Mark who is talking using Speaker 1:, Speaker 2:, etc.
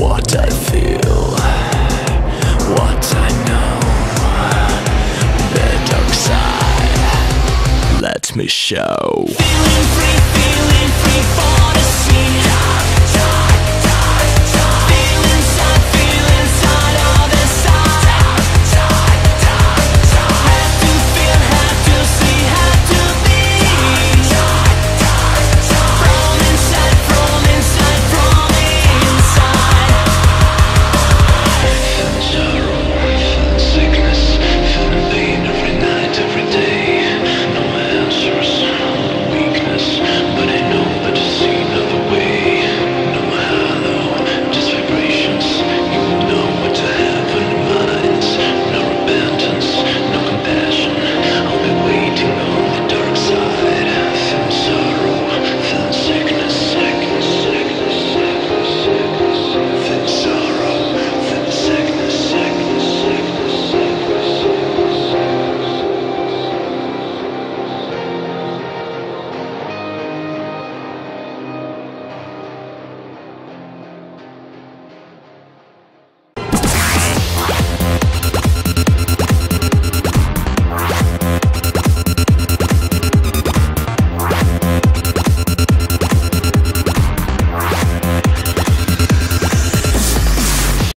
Speaker 1: What I feel, what I know. The dark side, let me show. Feeling free, feeling free,